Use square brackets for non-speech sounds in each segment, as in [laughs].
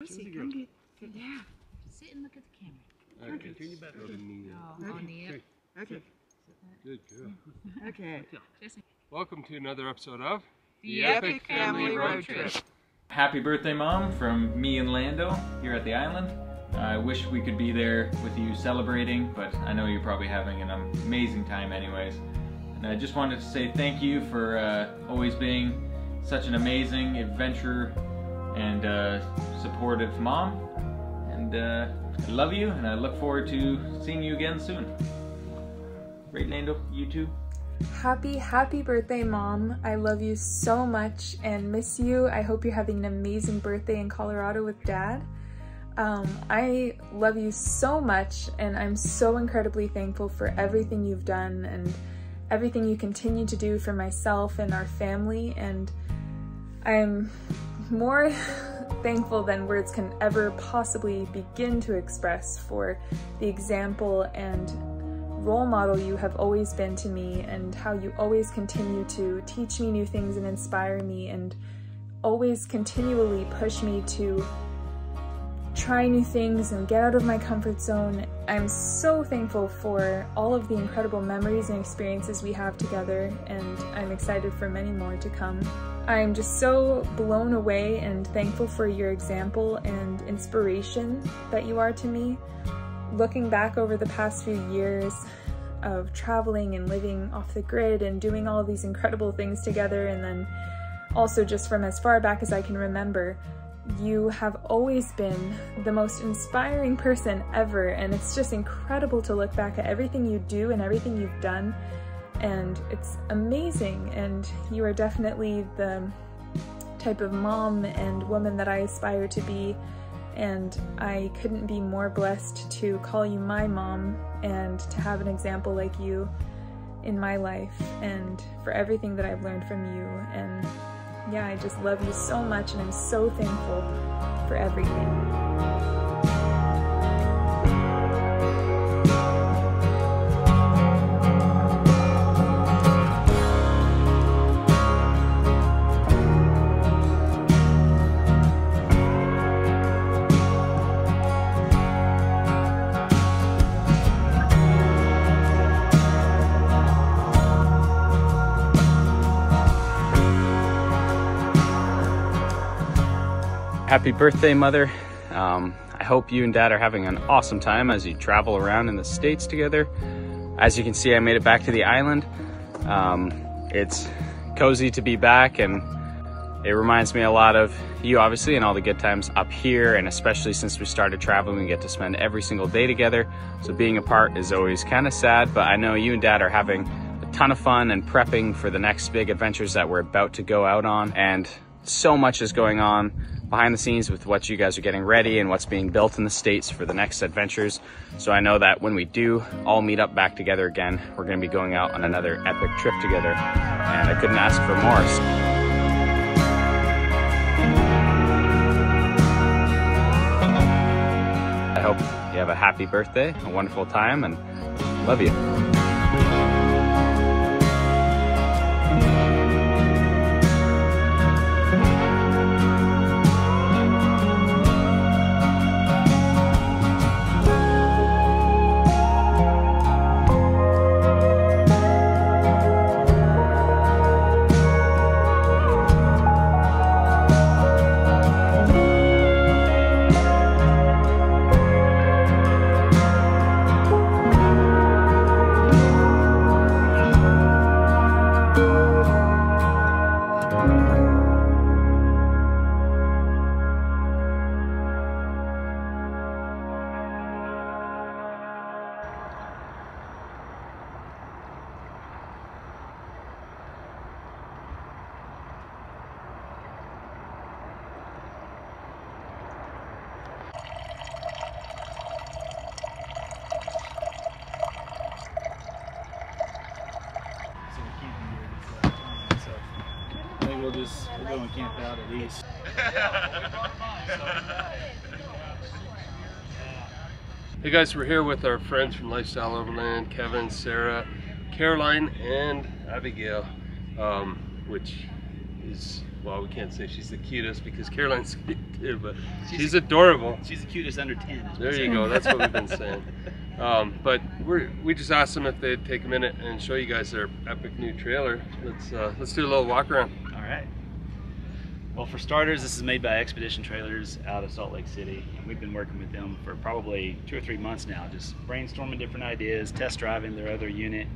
Lucy, come get, get. Sit and look at the camera. Okay, turn your back to me. Oh, on the Okay. Good girl. [laughs] Okay. Welcome to another episode of the Epic Family Road Trip. Happy birthday, Mom, from me and Lando here at the island. I wish we could be there with you celebrating, but I know you're probably having an amazing time anyways. And I just wanted to say thank you for uh, always being such an amazing adventure and uh, supportive mom. And uh, I love you, and I look forward to seeing you again soon. Lando? You too? Happy, happy birthday, Mom. I love you so much and miss you. I hope you're having an amazing birthday in Colorado with Dad. Um, I love you so much, and I'm so incredibly thankful for everything you've done and everything you continue to do for myself and our family. And I'm more [laughs] thankful than words can ever possibly begin to express for the example and role model you have always been to me and how you always continue to teach me new things and inspire me and always continually push me to try new things and get out of my comfort zone. I'm so thankful for all of the incredible memories and experiences we have together and I'm excited for many more to come. I'm just so blown away and thankful for your example and inspiration that you are to me. Looking back over the past few years of traveling and living off the grid and doing all these incredible things together and then also just from as far back as I can remember, you have always been the most inspiring person ever and it's just incredible to look back at everything you do and everything you've done and it's amazing. And you are definitely the type of mom and woman that I aspire to be. And I couldn't be more blessed to call you my mom and to have an example like you in my life and for everything that I've learned from you. And yeah, I just love you so much and I'm so thankful for everything. Happy birthday, Mother. Um, I hope you and Dad are having an awesome time as you travel around in the States together. As you can see, I made it back to the island. Um, it's cozy to be back, and it reminds me a lot of you, obviously, and all the good times up here, and especially since we started traveling, we get to spend every single day together. So being apart is always kind of sad, but I know you and Dad are having a ton of fun and prepping for the next big adventures that we're about to go out on, and so much is going on behind the scenes with what you guys are getting ready and what's being built in the States for the next adventures. So I know that when we do all meet up back together again, we're going to be going out on another epic trip together. And I couldn't ask for more. I hope you have a happy birthday, a wonderful time, and love you. At least. [laughs] Hey guys, we're here with our friends from Lifestyle Overland, Kevin, Sarah, Caroline, and Abigail, um, which is well, we can't say she's the cutest because Caroline's [laughs] cute too, but she's, adorable. She's the cutest under 10. There you go. That's what we've been saying. [laughs] Um, but we're, we just asked them if they'd take a minute and show you guys their epic new trailer. Let's uh, let's do a little walk around. All right. Well, for starters, this is made by Expedition Trailers out of Salt Lake City, and we've been working with them for probably two or three months now, just brainstorming different ideas, test driving their other unit,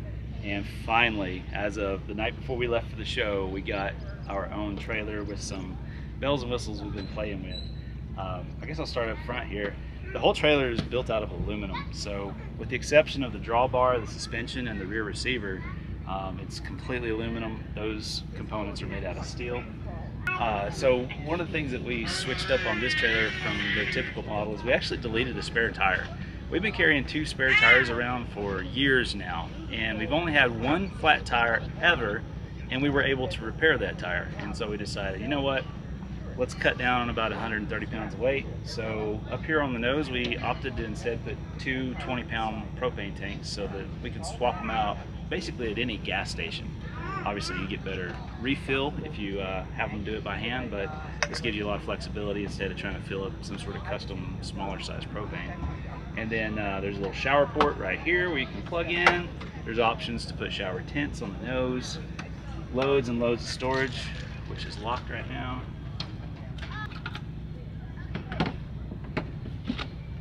and finally, as of the night before we left for the show, we got our own trailer with some bells and whistles we've been playing with. Um, I guess I'll start up front here. The whole trailer is built out of aluminum, so with the exception of the drawbar, the suspension, and the rear receiver, um, it's completely aluminum. Those components are made out of steel. Uh, so one of the things that we switched up on this trailer from the typical model is we actually deleted a spare tire. We've been carrying two spare tires around for years now, and we've only had one flat tire ever, and we were able to repair that tire. And so we decided, you know what, let's cut down on about 130 pounds of weight. So up here on the nose, we opted to instead put two 20 pound propane tanks so that we can swap them out basically at any gas station. Obviously you get better refill if you uh, have them do it by hand, but this gives you a lot of flexibility instead of trying to fill up some sort of custom smaller size propane. And then uh, there's a little shower port right here where you can plug in. There's options to put shower tents on the nose, loads and loads of storage, which is locked right now.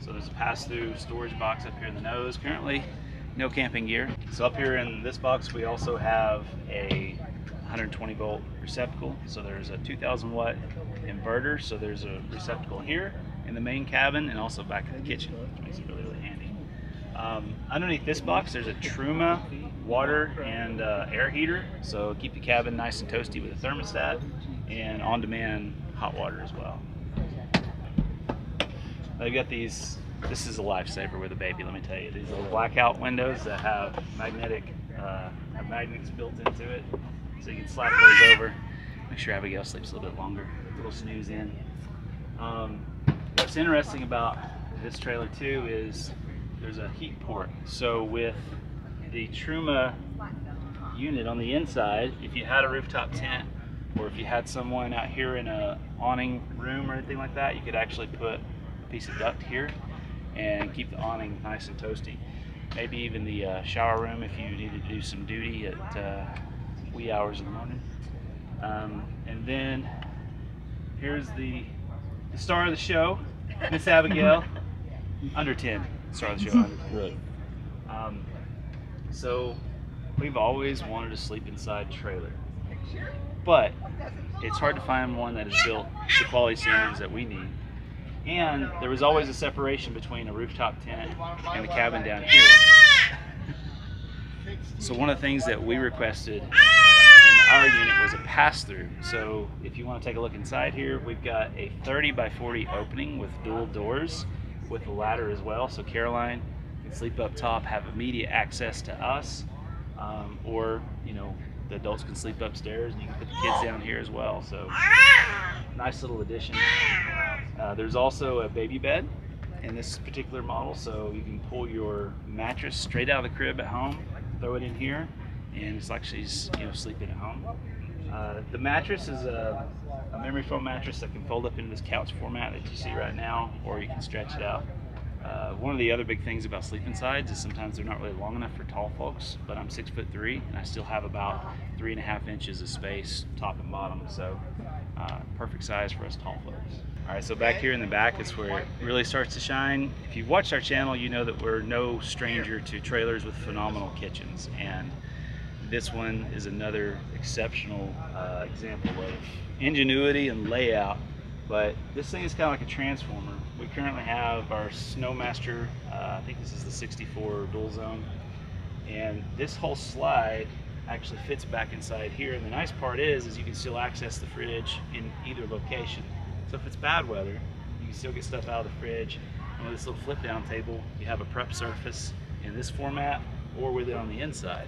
So there's a pass-through storage box up here in the nose. Currently, no camping gear. So up here in this box, we also have a 120 volt receptacle. So there's a 2000 watt inverter. So there's a receptacle here in the main cabin and also back in the kitchen, which makes it really, really handy. Um, underneath this box, there's a Truma water and uh, air heater. So keep the cabin nice and toasty with a thermostat and on-demand hot water as well. They've got these, this is a lifesaver with a baby, let me tell you. These little blackout windows that have magnetic, uh, have magnets built into it. So you can slap those over. Make sure Abigail sleeps a little bit longer. A little snooze in. Um, what's interesting about this trailer too is there's a heat port. So with the Truma unit on the inside, if you had a rooftop tent or if you had someone out here in a awning room or anything like that, you could actually put a piece of duct here and keep the awning nice and toasty. Maybe even the uh, shower room if you needed to do some duty at uh, wee hours in the morning. Um, and then here's the, the star of the show, Miss Abigail, [laughs] under 10. Star of the show, under 10. Right. Um, so we've always wanted to sleep inside trailer, but it's hard to find one that is built to quality standards that we need. And there was always a separation between a rooftop tent and the cabin down here. [laughs] So one of the things that we requested in our unit was a pass-through. So if you want to take a look inside here, we've got a 30 by 40 opening with dual doors with a ladder as well. So Caroline can sleep up top, have immediate access to us, um, or you know the adults can sleep upstairs and you can put the kids down here as well. So nice little addition. Uh, there's also a baby bed in this particular model, so you can pull your mattress straight out of the crib at home, throw it in here, and it's like she's you know sleeping at home. Uh, the mattress is a, a memory foam mattress that can fold up into this couch format that you see right now, or you can stretch it out. Uh, one of the other big things about sleeping sides is sometimes they're not really long enough for tall folks, but I'm six foot three and I still have about three and a half inches of space top and bottom, so uh, perfect size for us tall folks. All right, so back here in the back is where it really starts to shine. If you've watched our channel, you know that we're no stranger to trailers with phenomenal kitchens, and this one is another exceptional uh, example of ingenuity and layout. But this thing is kind of like a transformer. We currently have our SnoMaster, uh, I think this is the 64 dual zone, and this whole slide actually fits back inside here. And the nice part is, is you can still access the fridge in either location. So if it's bad weather, you can still get stuff out of the fridge. And with this little flip down table, you have a prep surface in this format or with it on the inside.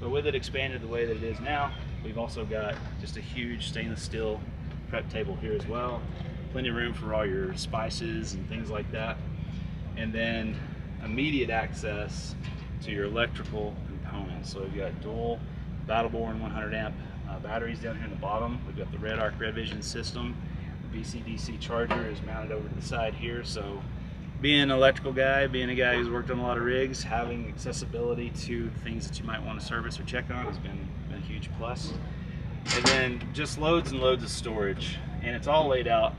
But with it expanded the way that it is now, we've also got just a huge stainless steel prep table here as well. Plenty of room for all your spices and things like that. And then immediate access to your electrical components. So we've got dual Battleborn 100 amp uh, batteries down here in the bottom. We've got the REDARC Red Vision system. BCDC charger is mounted over to the side here. So being an electrical guy, being a guy who's worked on a lot of rigs, having accessibility to things that you might want to service or check on has been, been a huge plus. And then just loads and loads of storage. And it's all laid out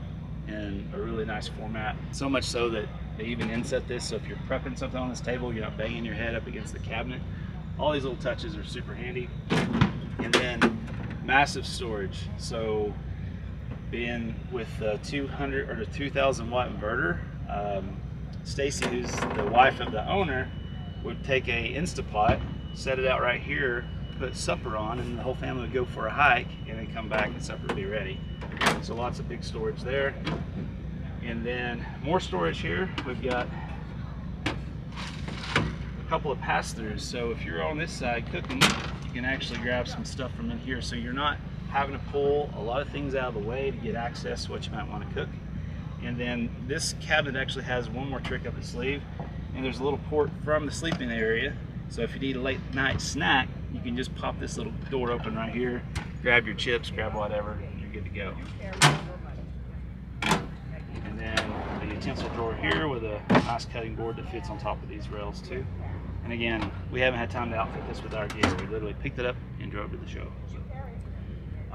in a really nice format. So much so that they even inset this, so if you're prepping something on this table, you're not banging your head up against the cabinet. All these little touches are super handy. And then massive storage. So being with the 200 or the 2000 watt inverter, um, Stacy, who's the wife of the owner, would take a Instapot, set it out right here, put supper on, and the whole family would go for a hike, and then come back and supper would be ready. So lots of big storage there. And then more storage here. We've got a couple of pass-throughs. So if you're on this side cooking, you can actually grab some stuff from in here. So you're not having to pull a lot of things out of the way to get access to what you might want to cook. And then this cabinet actually has one more trick up its sleeve. And there's a little port from the sleeping area. So if you need a late night snack, you can just pop this little door open right here, grab your chips, grab whatever, and you're good to go. And then the utensil drawer here with a nice cutting board that fits on top of these rails too. And again, we haven't had time to outfit this with our gear. We literally picked it up and drove to the show. So,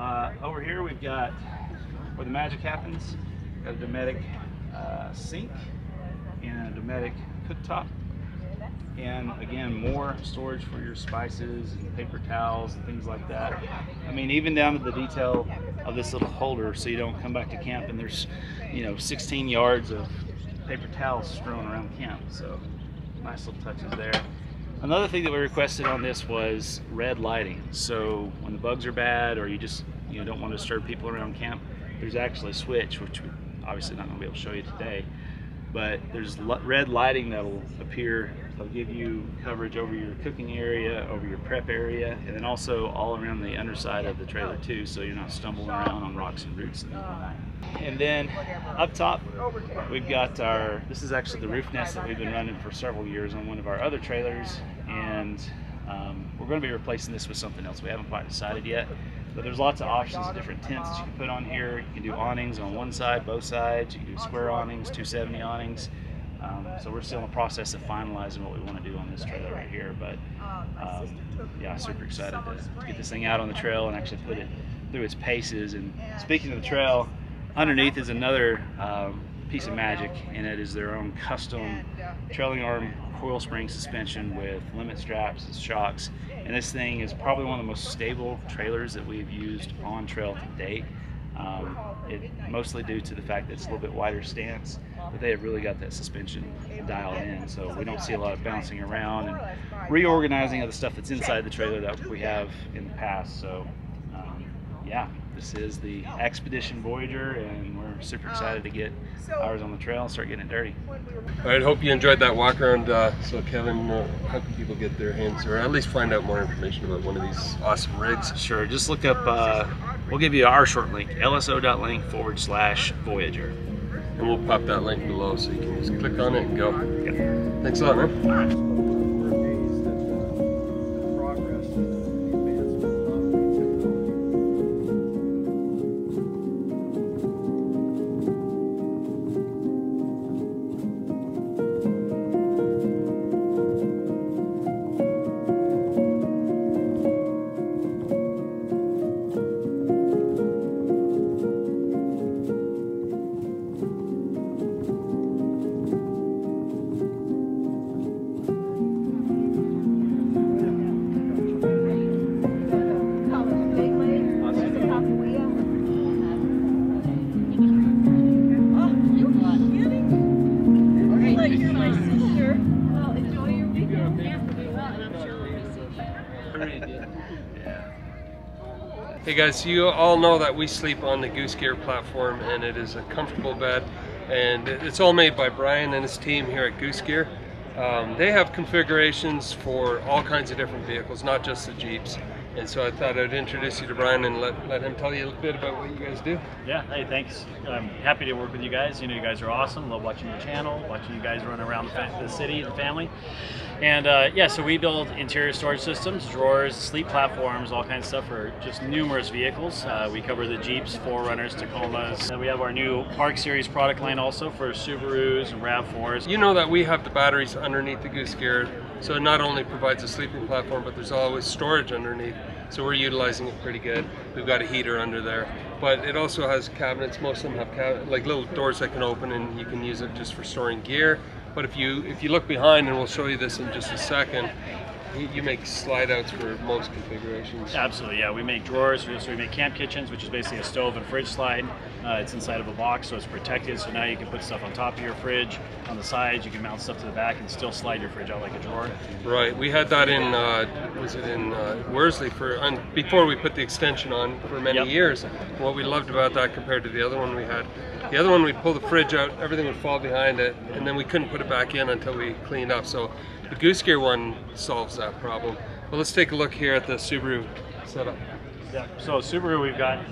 uh, over here we've got where the magic happens. Got a Dometic uh, sink and a Dometic cooktop. And again, more storage for your spices and paper towels and things like that. I mean, even down to the detail of this little holder so you don't come back to camp and there's, you know, 16 yards of paper towels strewn around camp. So nice little touches there. Another thing that we requested on this was red lighting. So when the bugs are bad or you just you don't want to disturb people around camp, there's actually a switch, which we're obviously not going to be able to show you today. But there's red lighting that'll appear. They'll give you coverage over your cooking area, over your prep area, and then also all around the underside of the trailer too, so you're not stumbling around on rocks and roots. And then up top, we've got our, this is actually the roof nest that we've been running for several years on one of our other trailers. And um, we're going to be replacing this with something else. We haven't quite decided yet. But there's lots of options of different tents that you can put on here. You can do awnings on one side, both sides. You can do square awnings, 270 awnings. Um, so we're still in the process of finalizing what we want to do on this trailer right here. But um, yeah, super excited to get this thing out on the trail and actually put it through its paces. And speaking of the trail, underneath is another um, piece of magic, and it is their own custom trailing arm coil spring suspension with limit straps and shocks. And this thing is probably one of the most stable trailers that we've used on trail to date. Um, it mostly due to the fact that it's a little bit wider stance, but they have really got that suspension dialed in, so we don't see a lot of bouncing around and reorganizing of the stuff that's inside the trailer that we have in the past. So, um, yeah, this is the Expedition Voyager, and we're super excited to get ours on the trail and start getting it dirty. All right, hope you enjoyed that walk around. Uh, so, Kevin, uh, how can people get their hands or at least find out more information about one of these awesome rigs? Sure, just look up, uh, we'll give you our short link, lso.link forward slash Voyager. And we'll pop that link below so you can just click on it and go. Yep. Thanks a lot, man. Hey guys, you all know that we sleep on the Goose Gear platform and it is a comfortable bed and it's all made by Brian and his team here at Goose Gear. Um, they have configurations for all kinds of different vehicles, not just the Jeeps. And so I thought I'd introduce you to Brian and let, let him tell you a little bit about what you guys do. Yeah, hey, thanks. I'm happy to work with you guys. You know, you guys are awesome. Love watching your channel, watching you guys run around the, the city and family. And uh, yeah, so we build interior storage systems, drawers, sleep platforms, all kinds of stuff for just numerous vehicles. Uh, we cover the Jeeps, 4Runners, Tacomas. And we have our new Park Series product line also for Subarus and RAV4s. You know that we have the batteries underneath the Goose Gear, so it not only provides a sleeping platform, but there's always storage underneath. So we're utilizing it pretty good. We've got a heater under there, but it also has cabinets. Most of them have cab- like little doors that can open, and you can use it just for storing gear. But if you if you look behind, and we'll show you this in just a second, you, make slide outs for most configurations. Absolutely, yeah. We make drawers, so we make camp kitchens, which is basically a stove and fridge slide. Uh, it's inside of a box, so it's protected. So now you can put stuff on top of your fridge, on the sides. You can mount stuff to the back and still slide your fridge out like a drawer. Right. We had that in uh, was it in uh, Worsley for on, before we put the extension on for many Yep. years. What we loved about that compared to the other one we had, the other one we'd pull the fridge out, everything would fall behind it, and then we couldn't put it back in until we cleaned up. So the Goose Gear one solves that problem. Well, let's take a look here at the Subaru setup. Yeah. So Subaru, we've got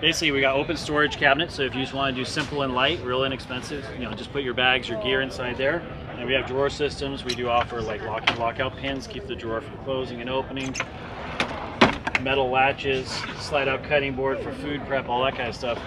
basically we got open storage cabinets. So if you just want to do simple and light, real inexpensive, you know, just put your bags, your gear inside there. And we have drawer systems. We do offer like lock and lockout pins, keep the drawer from closing and opening. Metal latches, slide out cutting board for food prep, all that kind of stuff.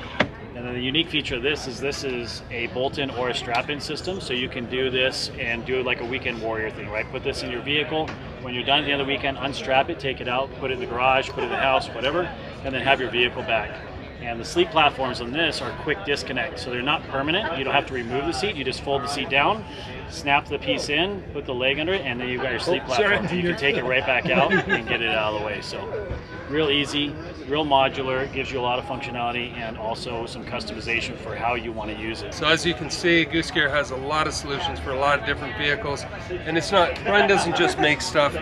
And then the unique feature of this is this is a bolt-in or a strap-in system, so you can do this and do it like a weekend warrior thing, right? Put this in your vehicle. When you're done at the end of the weekend, unstrap it, take it out, put it in the garage, put it in the house, whatever, and then have your vehicle back. And the sleep platforms on this are quick disconnect, so they're not permanent. You don't have to remove the seat. You just fold the seat down, snap the piece in, put the leg under it, and then you've got your sleep platform. You can take it right back out [laughs] and get it out of the way. So real easy, real modular, gives you a lot of functionality and also some customization for how you want to use it. So as you can see, Goose Gear has a lot of solutions for a lot of different vehicles, and it's not. Brian doesn't just make stuff;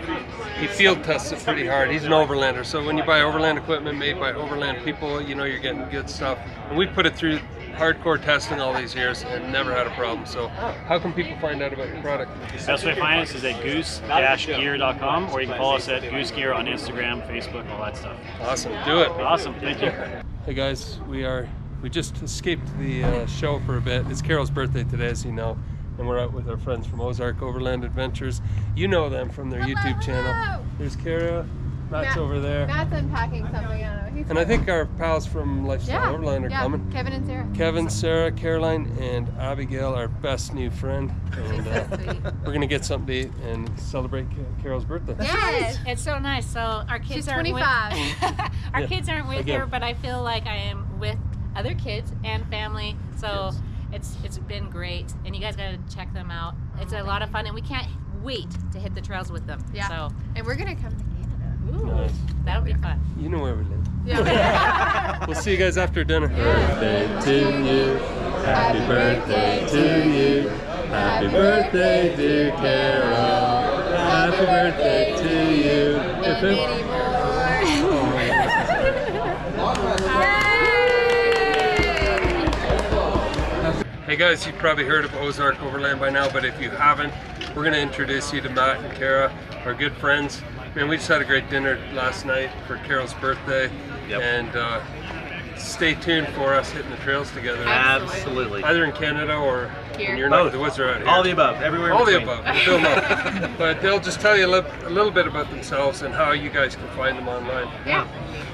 he field tests it pretty hard. He's an overlander, so when you buy overland equipment made by overland people, you know you're getting good stuff. And we put it through hardcore testing all these years and never had a problem. So how can people find out about your product? Best way to find us is at goose-gear.com or you can follow us at Goose Gear on Instagram, Facebook, all that stuff. Awesome, do it. Awesome, thank you. [laughs] Hey guys, we are we just escaped the uh, show for a bit. It's Carol's birthday today, as you know, and we're out with our friends from Ozark Overland Adventures. You know them from their YouTube channel. There's Kara, Matt's Matt- over there, Matt's unpacking something. I don't know. He's and I think our pals from Lifestyle yeah, Overland are yeah, coming. Kevin and Sarah. Kevin, Sarah, Caroline, and Abigail, our best new friend, and uh, Sweet. we're gonna get something to eat and celebrate Carol's birthday. Yes. It's so nice. So our kids She's aren't 25. with [laughs] our Yeah, kids aren't with again. her, but I feel like I am with other kids and family. So Yes. it's it's been great, and you guys got to check them out. It's a lot of fun, and we can't wait to hit the trails with them. Yeah. So And we're gonna come to Canada. Ooh, Nice. that'll be fun. You know where we live. Yeah. [laughs] We'll see you guys after dinner. Happy Birthday to you. Happy birthday to you. Happy birthday, dear Carol. Happy birthday to you. and many more. Hey guys, you've probably heard of Ozark Overland by now, but if you haven't, we're going to introduce you to Matt and Kara, our good friends. Man, we just had a great dinner last night for Carol's birthday, Yep. and uh, stay tuned for us hitting the trails together. Absolutely. Either in Canada or Here. in your neck of Both. the woods or out here. All the above, everywhere. in All the above. We'll [laughs] fill 'em up. but they'll just tell you a, li- a little bit about themselves and how you guys can find them online. Yeah.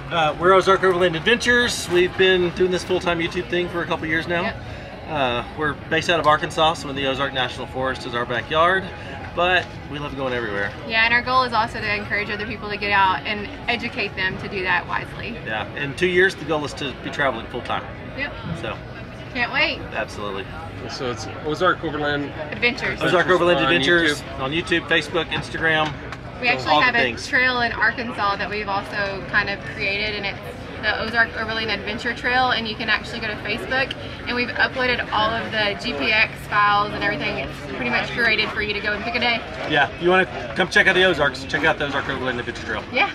Uh, we're Ozark Overland Adventures. We've been doing this full-time YouTube thing for a couple years now. Yep. Uh, we're based out of Arkansas, so the Ozark National Forest is our backyard, but we love going everywhere. Yeah, and our goal is also to encourage other people to get out and educate them to do that wisely. Yeah, in two years, the goal is to be traveling full-time. Yep. So, Can't wait. absolutely. So it's Ozark Overland. Adventures. Ozark Overland on Adventures on YouTube, Facebook, Instagram. We actually have a things. trail in Arkansas that we've also kind of created, and it's the Ozark Overland Adventure Trail. And you can actually go to Facebook, and we've uploaded all of the GPX files and everything. It's pretty much curated for you to go and pick a day. Yeah, if you want to come check out the Ozarks, check out the Ozark Overland Adventure Trail. Yeah.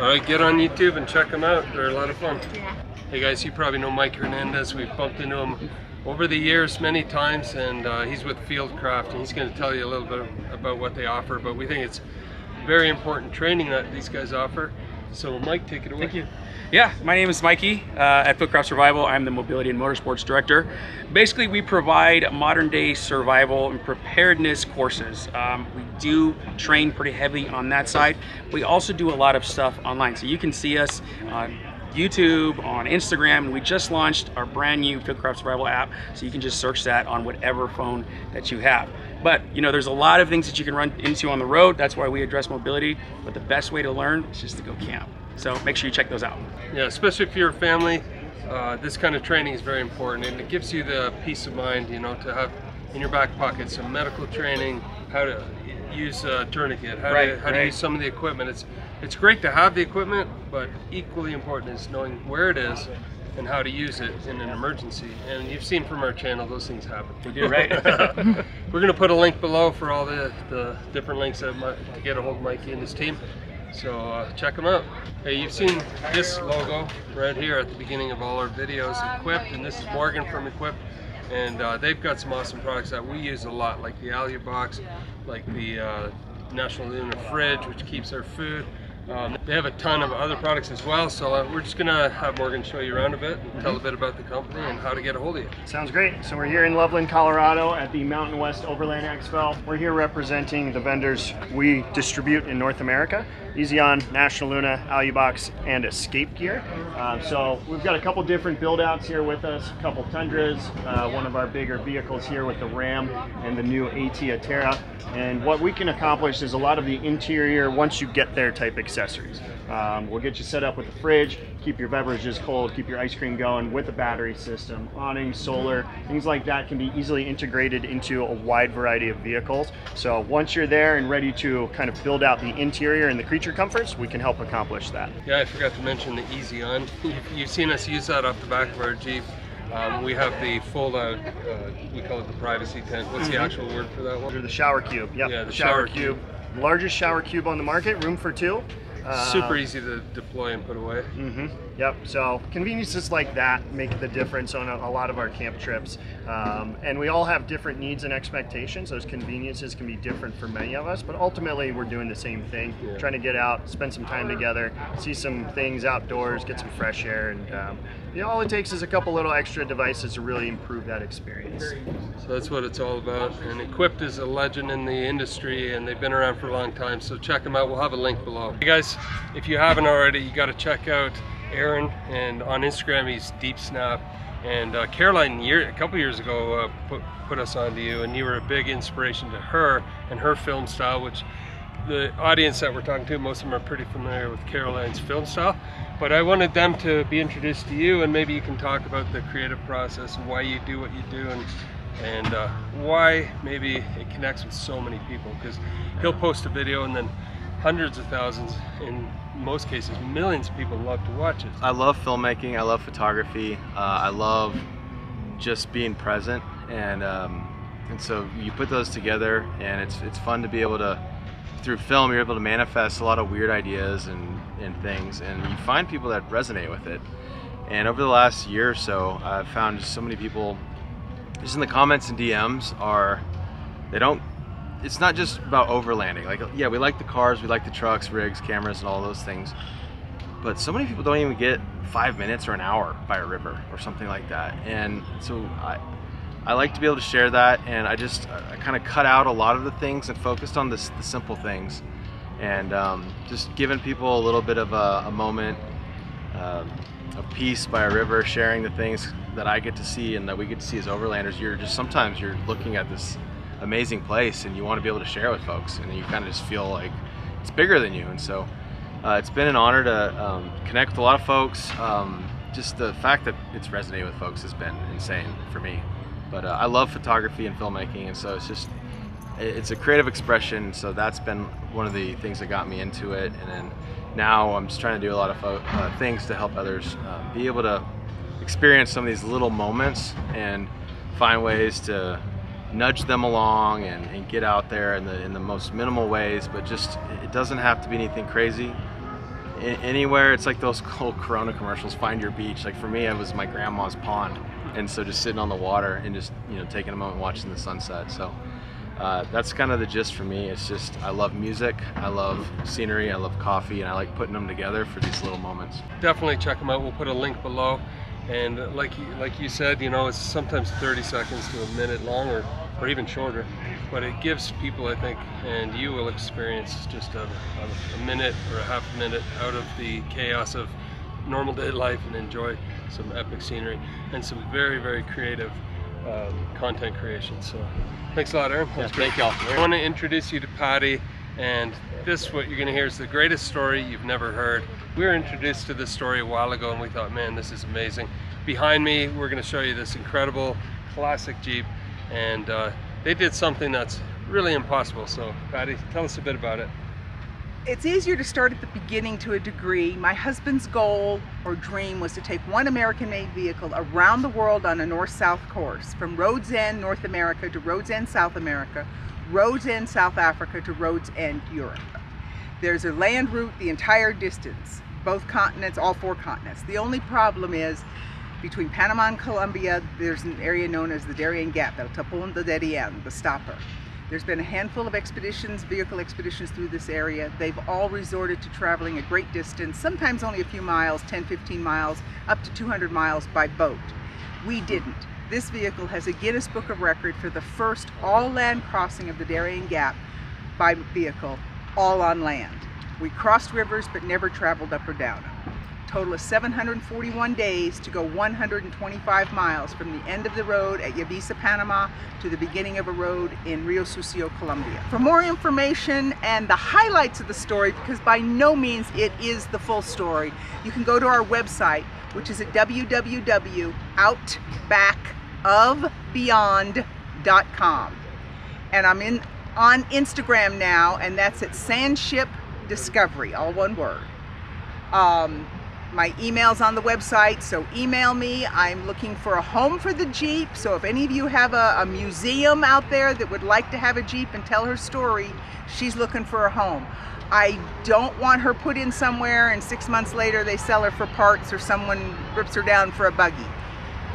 All right, get on YouTube and check them out. They're a lot of fun. Yeah. Hey guys, you probably know Mike Hernandez. We've bumped into him over the years many times, and uh, he's with Fieldcraft, and he's going to tell you a little bit about what they offer. But we think it's very important training that these guys offer. So Mike, take it away. Thank you. Yeah, my name is Mikey uh, at Fieldcraft Survival. I'm the Mobility and Motorsports Director. Basically, we provide modern day survival and preparedness courses. Um, we do train pretty heavy on that side. We also do a lot of stuff online. So you can see us on YouTube, on Instagram, we just launched our brand new Fieldcraft Survival app. So you can just search that on whatever phone that you have. But you know, there's a lot of things that you can run into on the road. That's why we address mobility. But the best way to learn is just to go camp. So make sure you check those out. Yeah, especially if you're a family, uh, this kind of training is very important and it gives you the peace of mind, you know, to have in your back pocket some medical training, how to use a tourniquet, how, Right, to, how to use some of the equipment. It's, it's great to have the equipment, but equally important is knowing where it is and how to use it in an emergency. And you've seen from our channel, those things happen. We do, right? [laughs] We're going to put a link below for all the, the different links that to get a hold of Mikey and his team. So uh, check them out. Hey, you've seen this logo right here at the beginning of all our videos, Equipt, and this is Morgan from Equipt. And uh, they've got some awesome products that we use a lot, like the Alubox, like the uh, National Luna Fridge, which keeps our food. Um, they have a ton of other products as well, so uh, we're just gonna have Morgan show you around a bit and tell a bit about the company and how to get a hold of you. Sounds great. So we're here in Loveland, Colorado at the Mountain West Overland Expo. We're here representing the vendors we distribute in North America, Eezi-Awn, National Luna, Alubox, and Escape Gear. Uh, so we've got a couple different build outs here with us, a couple Tundras, uh, one of our bigger vehicles here with the Ram and the new AT Atera. And what we can accomplish is a lot of the interior once you get there type accessories. Um, we'll get you set up with a fridge, keep your beverages cold, keep your ice cream going with a battery system, awning, solar, things like that can be easily integrated into a wide variety of vehicles. So once you're there and ready to kind of build out the interior and the creature comforts, we can help accomplish that. Yeah, I forgot to mention the Eezi-Awn. You've, seen us use that off the back of our Jeep. Um, we have the fold-out, uh, we call it the privacy tent. What's the Mhm. actual word for that one? Or the shower cube. Yep. Yeah, the shower, shower cube. Largest shower cube on the market, room for two. Super easy to deploy and put away. hmm Yep. So conveniences like that make the difference on a, a lot of our camp trips, um, and we all have different needs and expectations. Those conveniences can be different for many of us, but ultimately we're doing the same thing: trying to get out, spend some time together, see some things outdoors, get some fresh air, and um, you know, all it takes is a couple little extra devices to really improve that experience. So that's what it's all about. And Equipt is a legend in the industry and they've been around for a long time. So check them out. We'll have a link below. Hey guys, if you haven't already, you got to check out Aaron. And on Instagram, he's Deep Snap. And uh, Caroline, year, a couple years ago, uh, put, put us onto you. And you were a big inspiration to her and her film style, which the audience that we're talking to, most of them are pretty familiar with Caroline's film style. But I wanted them to be introduced to you, and maybe you can talk about the creative process and why you do what you do, and and uh, why maybe it connects with so many people. Because he'll post a video, and then hundreds of thousands, in most cases, millions of people love to watch it. I love filmmaking. I love photography. Uh, I love just being present, and um, and so you put those together, and it's it's fun to be able to through film you're able to manifest a lot of weird ideas and and things, and you find people that resonate with it. And over the last year or so, I've found so many people, just in the comments and DMs, are they don't. It's not just about overlanding. Like, yeah, we like the cars, we like the trucks, rigs, cameras, and all those things but so many people don't even get five minutes or an hour by a river or something like that and so i i like to be able to share that and i just i kind of cut out a lot of the things and focused on the simple things and um, just giving people a little bit of a, a moment um of peace by a river sharing the things that i get to see and that we get to see as overlanders you're just sometimes you're looking at this amazing place and you want to be able to share with folks and you kind of just feel like it's bigger than you and so uh, it's been an honor to um, connect with a lot of folks. Um, just the fact that it's resonated with folks has been insane for me. But uh, I love photography and filmmaking, and so it's just it's a creative expression. So that's been one of the things that got me into it. And then now I'm just trying to do a lot of uh, things to help others uh, be able to experience some of these little moments and find ways to nudge them along and, and get out there in the in the most minimal ways but just it doesn't have to be anything crazy anywhere it's like those [laughs] old corona commercials find your beach like for me it was my grandma's pond and so just sitting on the water and just you know taking a moment watching the sunset so uh, that's kind of the gist for me. It's just I love music, I love scenery, I love coffee, and I like putting them together for these little moments. Definitely check them out. We'll put a link below. And like you, like you said, you know, it's sometimes 30 seconds to a minute longer, or, even shorter. But it gives people, I think, and you will experience just a, a, a minute or a half minute out of the chaos of normal day life and enjoy some epic scenery and some very, very creative um, content creation. So thanks a lot, Aaron. Yeah, thank y'all. I want to introduce you to Patty and this what you're going to hear is the greatest story you've never heard. We were introduced to this story a while ago and we thought, man, this is amazing. Behind me, we're going to show you this incredible classic Jeep and uh, they did something that's really impossible. So Patty, tell us a bit about it. It's easier to start at the beginning to a degree. My husband's goal or dream was to take one American-made vehicle around the world on a north-south course, from Roads End, North America to Roads End, South America, Roads End, South Africa to Roads End, Europe. There's a land route the entire distance, both continents, all four continents. The only problem is between Panama and Colombia, there's an area known as the Darien Gap, El Tapón de Darien, the stopper. There's been a handful of expeditions, vehicle expeditions through this area. They've all resorted to traveling a great distance, sometimes only a few miles, 10, 15 miles, up to 200 miles by boat. We didn't. This vehicle has a Guinness Book of Record for the first all-land crossing of the Darien Gap by vehicle, all on land. We crossed rivers but never traveled up or down them total of 741 days to go 125 miles from the end of the road at Yaviza, Panama to the beginning of a road in Rio Sucio, Colombia. For more information and the highlights of the story, because by no means it is the full story, you can go to our website, which is at www.outbackofbeyond.com. And I'm in on Instagram now, and that's at Sandship Discovery, all one word. Um, my email's on the website, so email me. I'm looking for a home for the Jeep, so if any of you have a, a, museum out there that would like to have a Jeep and tell her story, she's looking for a home. I don't want her put in somewhere and six months later they sell her for parts or someone rips her down for a buggy.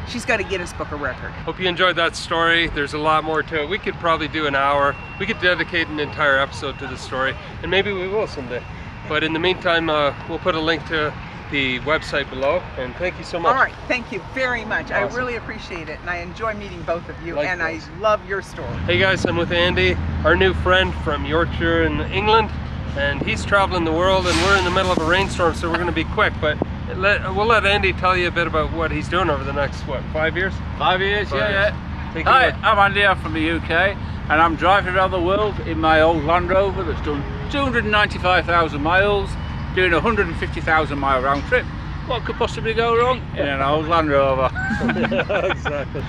She's got to get a Guinness Book of Record. Hope you enjoyed that story. There's a lot more to it. We could probably do an hour. We could dedicate an entire episode to this story, and maybe we will someday. But in the meantime, uh, we'll put a link to the website below. And thank you so much. All right, thank you very much. Awesome. I really appreciate it, and I enjoy meeting both of you, Likewise. and I love your story. Hey guys, I'm with Andy, our new friend from Yorkshire in England, and he's traveling the world, and we're in the middle of a rainstorm, so we're going to be quick. But let, we'll let Andy tell you a bit about what he's doing over the next what five years? Five years, five yeah, years. yeah. Take Hi, I'm Andy. I'm from the UK, and I'm driving around the world in my old Land Rover that's done 295,000 miles doing a 150,000 mile round trip. What could possibly go wrong in an old Land Rover? [laughs] [laughs] exactly.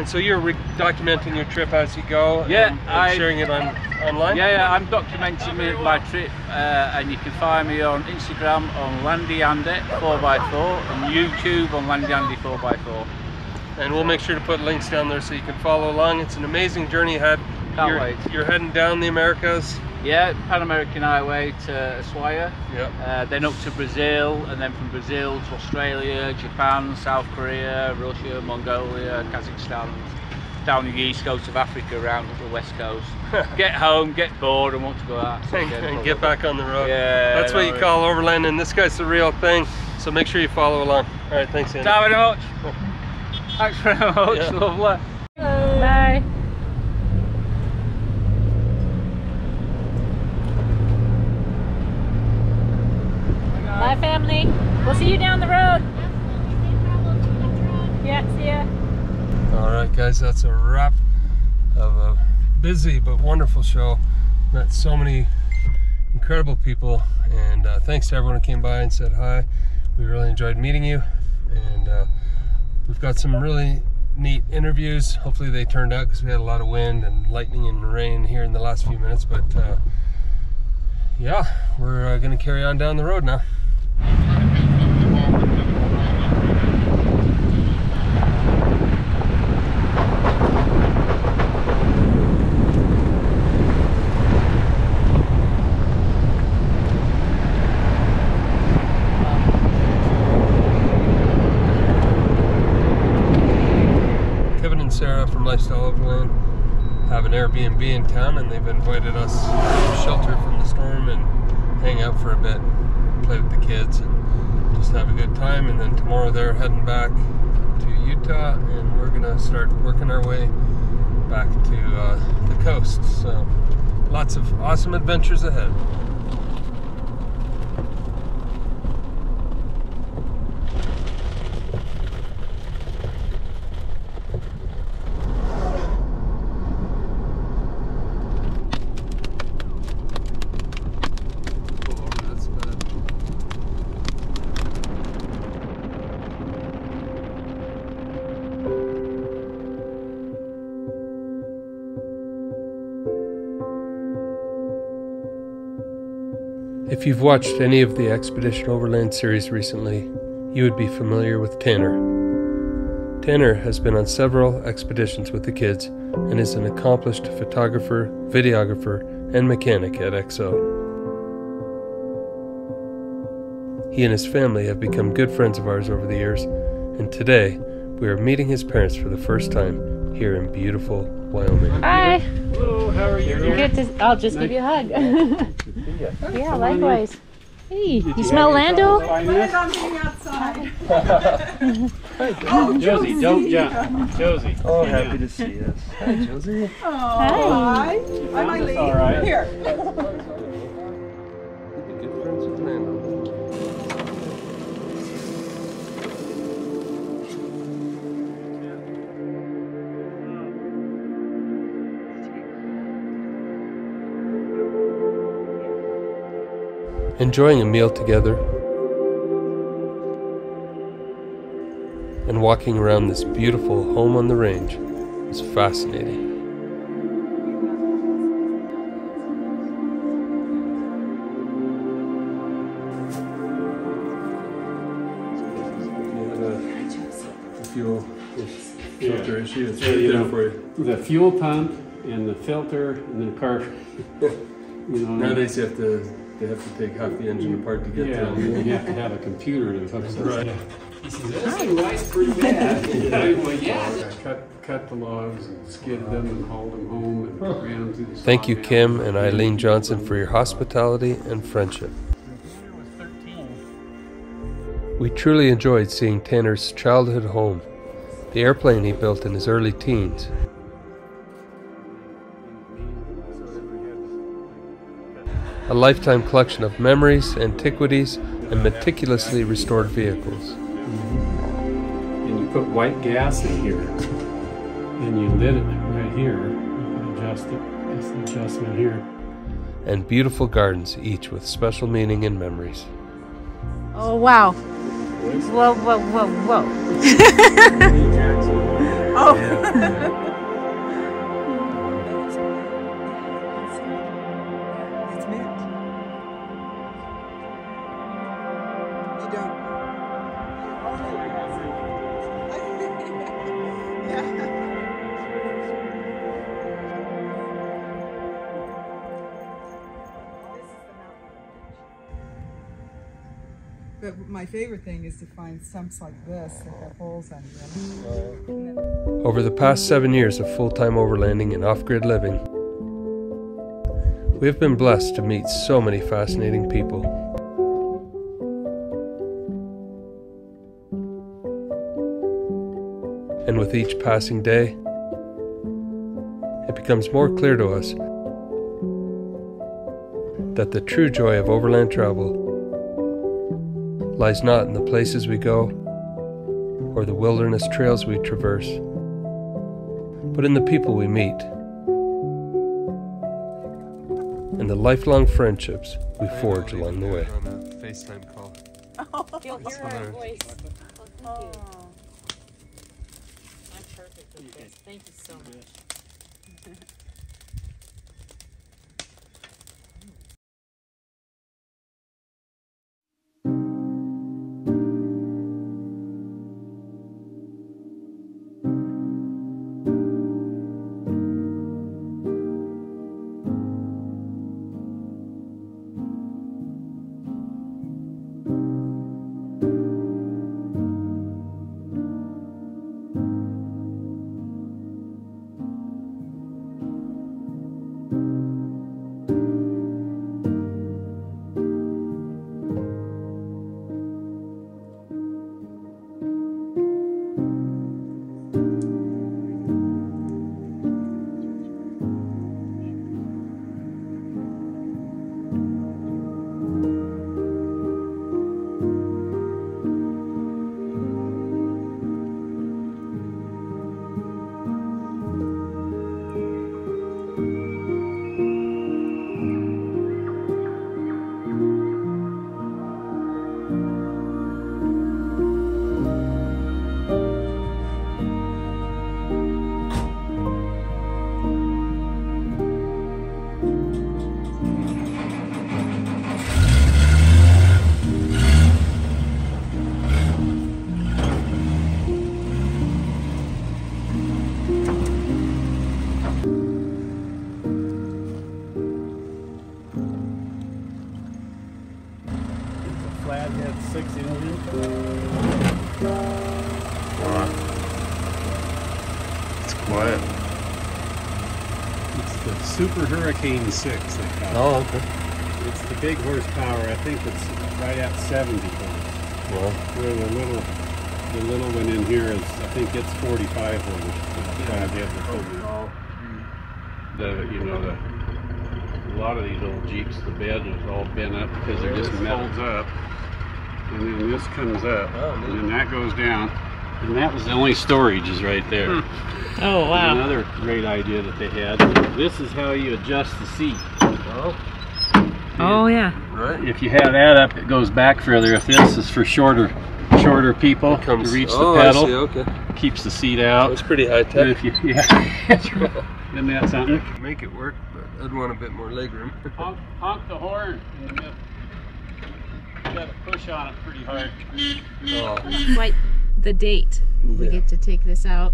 And so you're documenting your trip as you go yeah, and, and I, sharing it on online? Yeah, yeah, I'm documenting my trip uh, and you can find me on Instagram on Landy Andy 4x4 and YouTube on Landy Andy 4x4. And we'll make sure to put links down there so you can follow along. It's an amazing journey ahead. Can't you're, wait. You're heading down the Americas yeah, Pan American Highway to Ushuaia. Yep. Uh, then up to Brazil, and then from Brazil to Australia, Japan, South Korea, Russia, Mongolia, Kazakhstan, down the east coast of Africa, around the west coast. [laughs] get home, get bored, and want to go out. So and, and get back on the road. Yeah. That's what you call overland, and this guy's the real thing. So make sure you follow along. All right, thanks, Andy. Thank you very much. [laughs] Thanks very much. Yeah. Lovely. Bye. Bye, family. We'll see you down the road. Yeah, see ya. All right, guys, that's a wrap of a busy but wonderful show. Met so many incredible people, and uh, thanks to everyone who came by and said hi. We really enjoyed meeting you, and uh, we've got some really neat interviews. Hopefully they turned out because we had a lot of wind and lightning and rain here in the last few minutes, but uh, yeah, we're uh, going to carry on down the road now. Kevin and Sarah from Lifestyle Overland have an Airbnb in town, and they've invited us to shelter from the storm and hang out for a bit, play with the kids, and just have a good time. And then tomorrow they're heading back to Utah, and we're gonna start working our way back to uh, the coast. So lots of awesome adventures ahead. If you've watched any of the Expedition Overland series recently, you would be familiar with Tanner. Tanner has been on several expeditions with the kids and is an accomplished photographer, videographer, and mechanic at XO. He and his family have become good friends of ours over the years, and today we are meeting his parents for the first time here in beautiful Wyoming. Hi. Hello, how are you? Good to, I'll just give you a hug. [laughs] yeah, likewise. Hey, you smell Lando? Plan on being outside. Josie, don't jump. Josie. Oh, happy to see us. Hi, Josie. Oh, hi. I'm Eileen. all right. Here. [laughs] Enjoying a meal together and walking around this beautiful home on the range is fascinating. fuel filter issue. It's Yeah, right you there know, for you. The fuel pump and the filter and the car. You know. Nowadays you have to, they have to take half the engine apart to get Yeah, to them. you have to have a computer to hook something. Right. He says, this light's pretty bad. Well, yeah. Cut, cut the logs and skid them and hauled them home and ran them through the Thank you. Kim and Eileen Johnson, for your hospitality and friendship. We truly enjoyed seeing Tanner's childhood home, the airplane he built in his early teens. Lifetime collection of memories, antiquities, and meticulously restored vehicles. And you put white gas in here. And you lit it right here. You can adjust it. That's the adjustment here. And beautiful gardens, each with special meaning and memories. Oh, wow. Whoa, whoa, whoa, whoa. [laughs] Oh. My favorite thing is to find stumps like this that have holes under them. Over the past seven years of full time overlanding and off grid living, we have been blessed to meet so many fascinating people. And with each passing day, it becomes more clear to us that the true joy of overland travel lies not in the places we go or the wilderness trails we traverse, but in the people we meet and the lifelong friendships we forge along the way. FaceTime call. [laughs] You'll hear our voice. Oh, okay. It's the big horsepower. I think it's right at 70. Well, where the little the little one in here is, I think it's 45 horse. Yeah. Kind of the, the you know the a lot of these old Jeeps, the bed is all bent up because they're just folds up. And then this comes up, oh, and then that goes down. And that was the only storage is right there. Hmm. Oh, wow. Another great idea that they had. This is how you adjust the seat. Oh, Oh yeah. Right. If you have that up, it goes back further. If this is for shorter, shorter people comes- to reach oh, the I pedal, see, okay. keeps the seat out. It's pretty high And tech. if you, yeah, [laughs] that's right. [laughs] Isn't that something? Make it work, but I'd want a bit more legroom. [laughs] Honk, honk the horn. and You you gotta push on it pretty hard. Oh. Quite the date. We Yeah. get to take this out.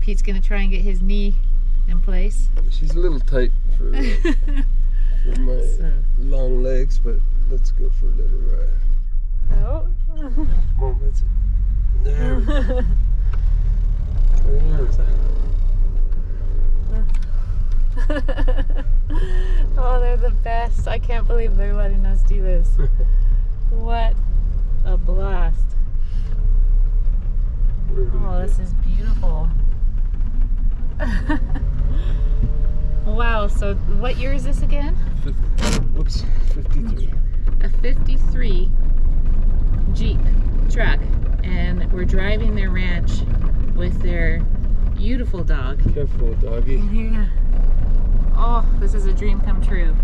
Pete's gonna try and get his knee in place. She's a little tight for, uh, [laughs] for my So- long legs, but let's go for a little ride. Oh. Come on, Betsy. There we go. [laughs] Oh, they're the best. I can't believe they're letting us do this. [laughs] what a blast. Oh, this is beautiful. [laughs] wow, so what year is this again? Whoops, 53. A 53 Jeep truck. And we're driving their ranch with their beautiful dog. Careful, doggy. Yeah. Oh, this is a dream come true.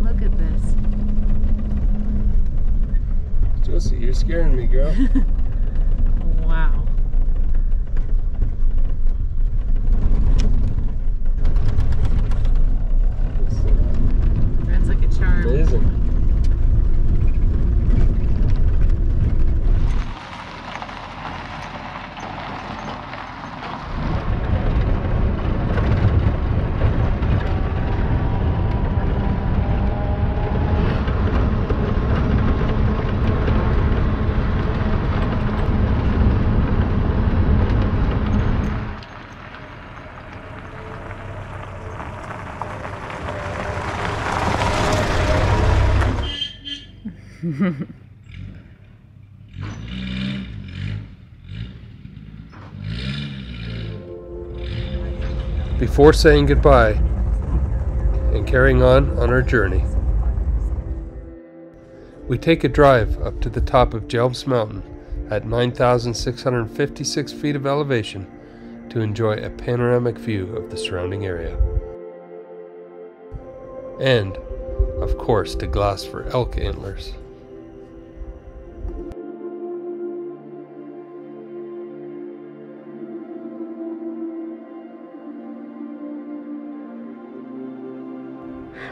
Look at this. Josie, you're scaring me, girl. [laughs] Wow. Runs like a charm. Amazing. Before saying goodbye and carrying on on our journey, we take a drive up to the top of Jelms Mountain at 9,656 feet of elevation to enjoy a panoramic view of the surrounding area. And, of course, to glass for elk antlers.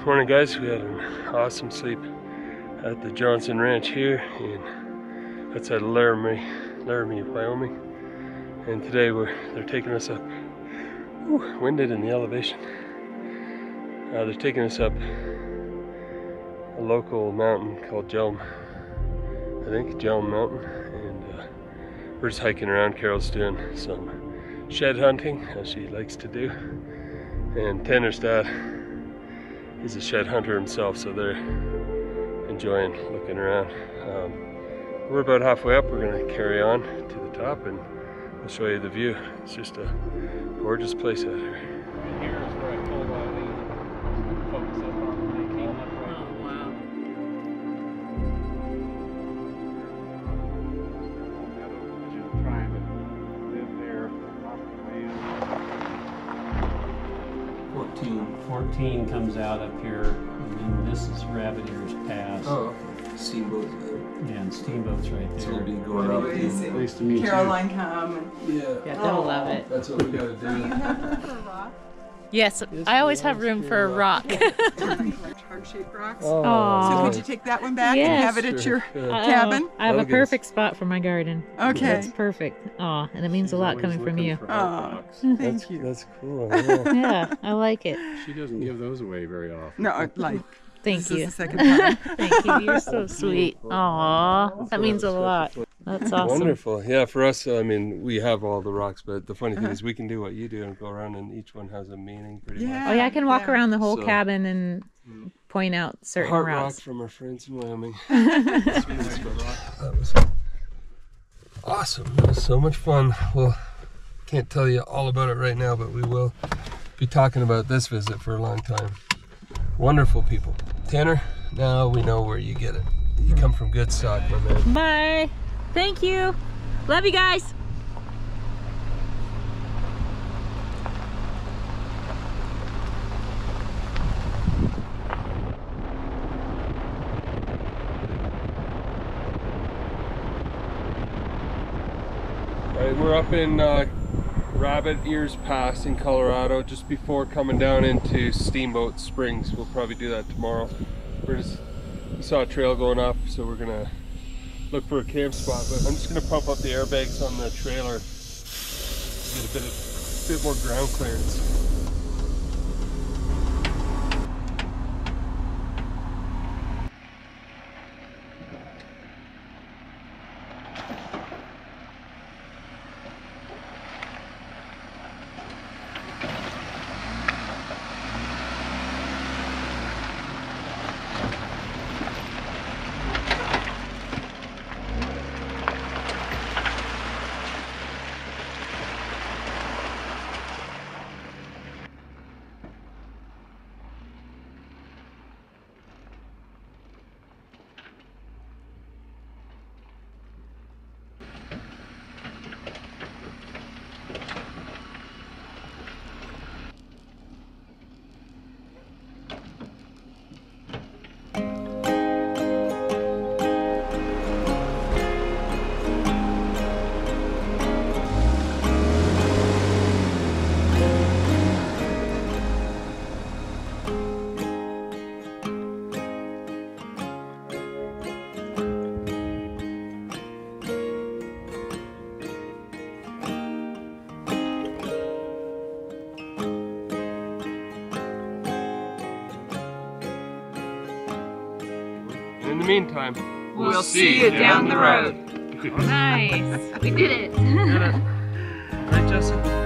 Morning, guys. We had an awesome sleep at the Johnson Ranch here in outside of Laramie, Laramie, Wyoming. And today we're they're taking us up. Whew, winded in the elevation. Uh, they're taking us up a local mountain called Jelm. I think Jelm Mountain, and uh, we're just hiking around. Carol's doing some shed hunting, as she likes to do, and Tanner's dad he's a shed hunter himself, so they're enjoying looking around. Um, we're about halfway up. We're going to carry on to the top and I'll show you the view. It's just a gorgeous place out here. Here That's what we gotta do. [laughs] Yes, I always have room for a rock. [laughs] Heart-shaped rocks. Oh. So could you take that one back and have it at your Sure. cabin? I have a That'll get us- perfect spot for my garden. Okay. That's perfect. Aw, and it means a lot coming from you. Oh, That's, thank mm-hmm. you. that's cool. [laughs] Yeah. Yeah, I like it. She doesn't give those away very often. No, like Thank This you. is the second time. [laughs] Thank you. You're so sweet. Aw, that means a lot. That's awesome. Wonderful. Yeah, for us, I mean, we have all the rocks, but the funny thing is uh-huh. we can do what you do and go around and each one has a meaning pretty much. Oh yeah, I can walk around the whole So- cabin and mm. point out certain Heart routes. rock from our friends in Wyoming. [laughs] That was awesome. That was so much fun. Well, can't tell you all about it right now, but we will be talking about this visit for a long time. Wonderful people. Tanner, now we know where you get it. You come from good stock, my man. Bye. Thank you. Love you guys. All right, we're up in uh, Rabbit Ears Pass in Colorado, just before coming down into Steamboat Springs. We'll probably do that tomorrow. We're just we saw a trail going up, so we're gonna look for a camp spot. But I'm just gonna pump up the airbags on the trailer, get a bit of bit more ground clearance. In the meantime, We'll see you down the road. Nice. [laughs] We did it. Right, [laughs] Jessica?